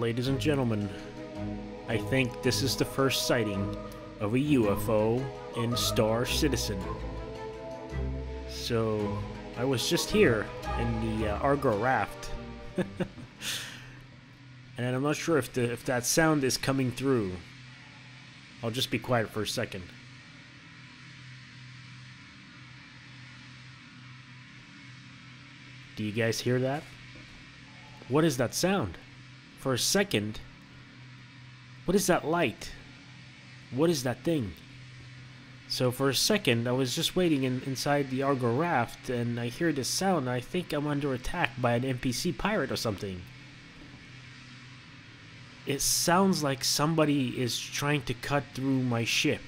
Ladies and gentlemen, I think this is the first sighting of a UFO in Star Citizen. So, I was just here in the uh, Argo raft. and I'm not sure if the if that sound is coming through. I'll just be quiet for a second. Do you guys hear that? What is that sound? For a second, what is that light? What is that thing? So for a second, I was just waiting in, inside the Argo raft, and I hear this sound. I think I'm under attack by an NPC pirate or something. It sounds like somebody is trying to cut through my ship.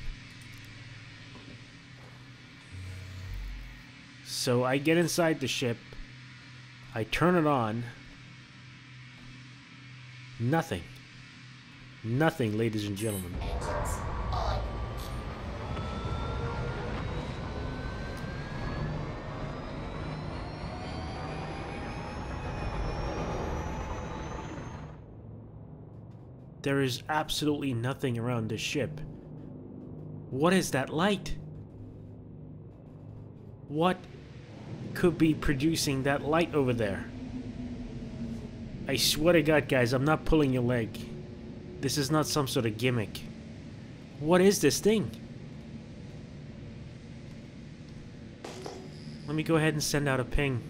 So I get inside the ship, I turn it on. Nothing. Nothing, ladies and gentlemen. There is absolutely nothing around this ship. What is that light? What could be producing that light over there? I swear to God, guys, I'm not pulling your leg. This is not some sort of gimmick. What is this thing? Let me go ahead and send out a ping.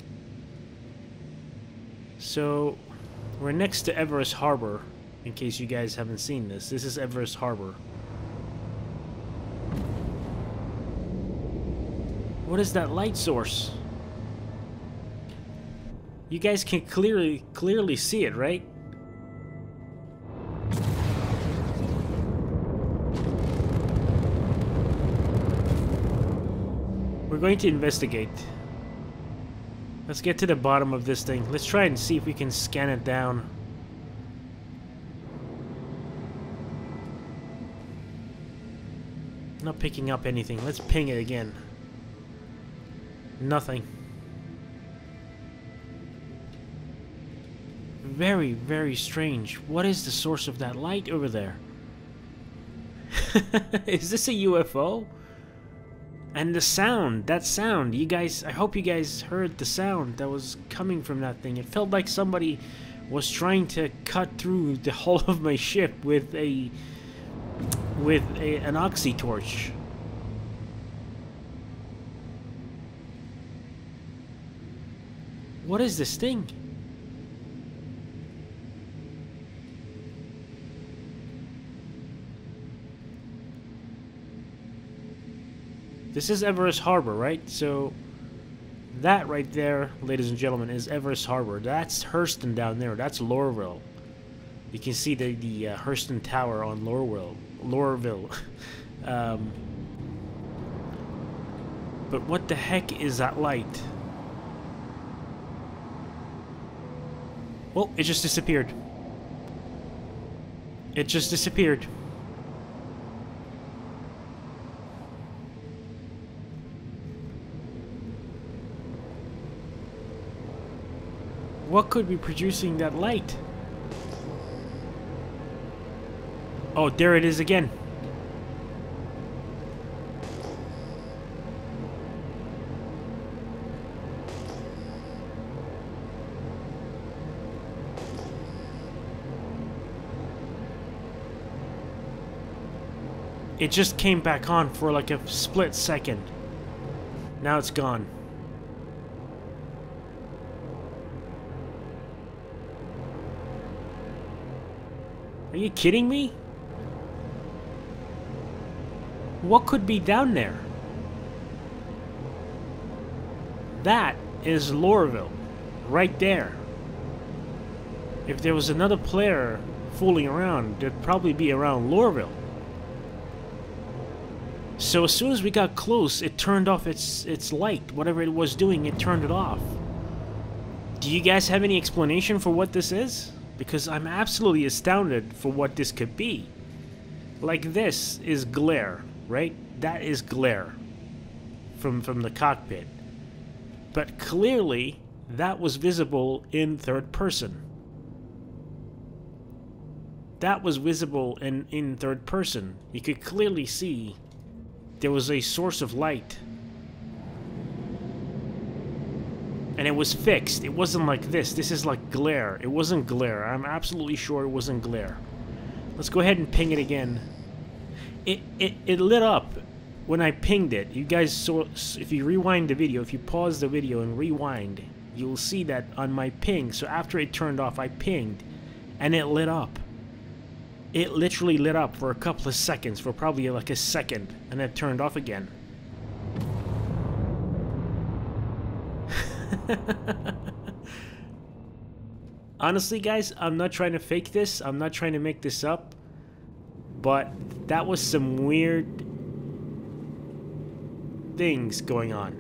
So, we're next to Everus Harbor, in case you guys haven't seen this. This is Everus Harbor. What is that light source? You guys can clearly clearly see it, right? We're going to investigate. Let's get to the bottom of this thing. Let's try and see if we can scan it down. Not picking up anything. Let's ping it again. Nothing. Very, very strange. What is the source of that light over there? is this a UFO? And the sound, that sound, you guys, I hope you guys heard the sound that was coming from that thing. It felt like somebody was trying to cut through the hull of my ship with a with a, an oxy torch. What is this thing? This is Everus Harbor, right? So that right there, ladies and gentlemen, is Everus Harbor. That's Hurston down there. That's Lorville. You can see the the uh, Hurston Tower on Lorville. Lorville. um, but what the heck is that light? Well, it just disappeared. It just disappeared. What could be producing that light? Oh, there it is again. It just came back on for like a split second. Now it's gone. Are you kidding me? What could be down there? That is Lorville. Right there. If there was another player fooling around, there'd probably be around Lorville. So as soon as we got close, it turned off its its light. Whatever it was doing, it turned it off. Do you guys have any explanation for what this is? Because I'm absolutely astounded for what this could be. Like this is glare, right? That is glare from from the cockpit. But clearly that was visible in third person. that was visible in, in third person. You could clearly see there was a source of light. And it was fixed. It wasn't like this. This is like glare. It wasn't glare. I'm absolutely sure it wasn't glare. Let's go ahead and ping it again. It, it, it lit up when I pinged it. You guys saw, if you rewind the video, if you pause the video and rewind, you'll see that on my ping. So after it turned off, I pinged and it lit up. It literally lit up for a couple of seconds, for probably like a second, and it turned off again. Honestly, guys, I'm not trying to fake this. I'm not trying to make this up. But that was some weird things going on.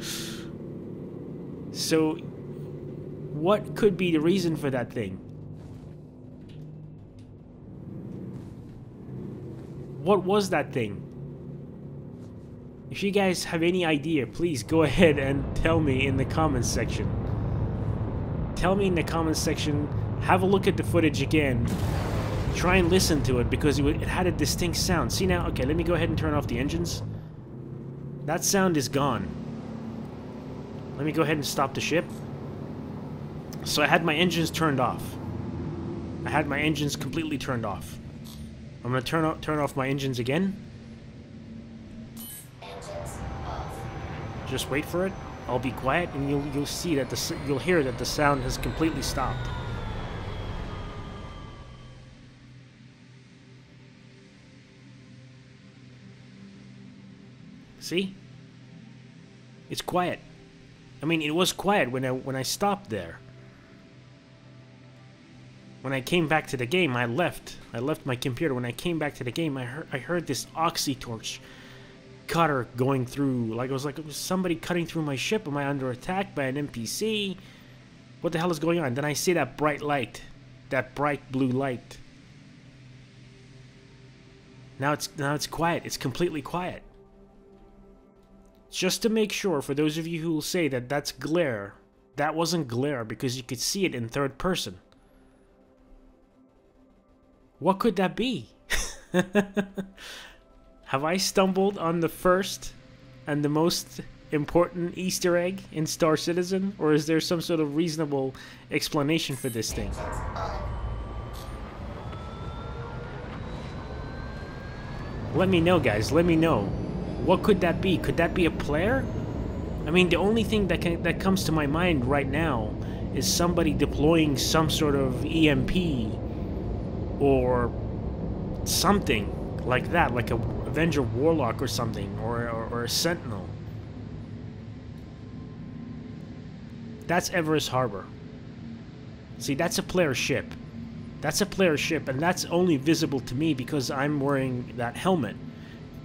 so, what could be the reason for that thing? What was that thing? If you guys have any idea, please go ahead and tell me in the comments section. Tell me in the comments section, have a look at the footage again. Try and listen to it because it, had a distinct sound. See now? Okay, let me go ahead and turn off the engines. That sound is gone. Let me go ahead and stop the ship. So I had my engines turned off. I had my engines completely turned off. I'm gonna turn off turn off my engines again. Just wait for it. I'll be quiet, and you'll you'll see that the you'll hear that the sound has completely stopped. See? It's quiet. I mean, it was quiet when I when I stopped there. When I came back to the game, I left. I left my computer. When I came back to the game, I heard I heard this oxy-torch cutter going through. Like it was like it was somebody cutting through my ship. Am I under attack by an NPC? What the hell is going on? Then I see that bright light, that bright blue light. Now it's now it's quiet. It's completely quiet. Just to make sure, for those of you who will say that that's glare, that wasn't glare because you could see it in third person. What could that be? Have I stumbled on the first and the most important Easter egg in Star Citizen? Or is there some sort of reasonable explanation for this thing? Let me know, guys. Let me know. What could that be? Could that be a player? I mean, the only thing that can, that comes to my mind right now is somebody deploying some sort of EMP or something like that, like a Avenger Warlock or something, or, or, or a Sentinel. That's Everus Harbor. See, that's a player ship. That's a player ship, and that's only visible to me because I'm wearing that helmet.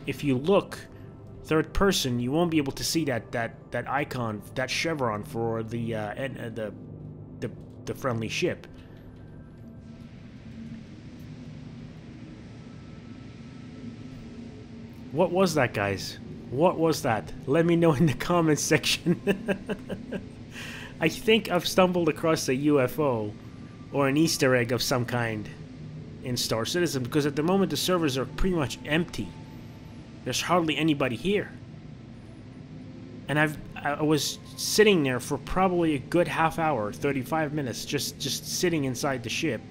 If you look third person, you won't be able to see that that that icon, that chevron for the uh, uh, the the the friendly ship. What was that, guys? What was that? Let me know in the comments section. I think I've stumbled across a UFO or an Easter egg of some kind in Star Citizen because at the moment the servers are pretty much empty. There's hardly anybody here. And I've I was sitting there for probably a good half hour, 35 minutes, just just sitting inside the ship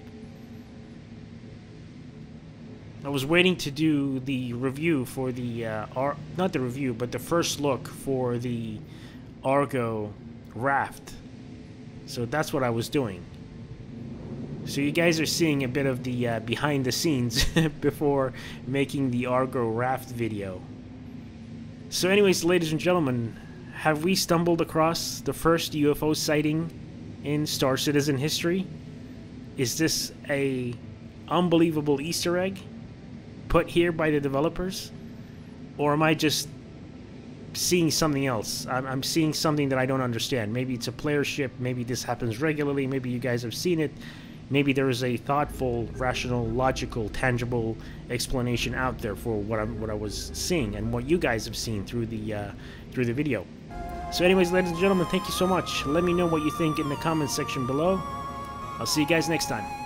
I was waiting to do the review for the, uh, Ar not the review, but the first look for the Argo raft. So that's what I was doing. So you guys are seeing a bit of the uh, behind the scenes before making the Argo raft video. So anyways, ladies and gentlemen, have we stumbled across the first UFO sighting in Star Citizen history? Is this a unbelievable Easter egg? Put here by the developers? Or am I just seeing something else? I'm, I'm seeing something that I don't understand. Maybe it's a player ship, maybe this happens regularly, maybe you guys have seen it. Maybe there is a thoughtful, rational, logical, tangible explanation out there for what I what I was seeing and what you guys have seen through the uh, through the video. So, anyways, ladies and gentlemen, thank you so much. Let me know what you think in the comments section below. I'll see you guys next time.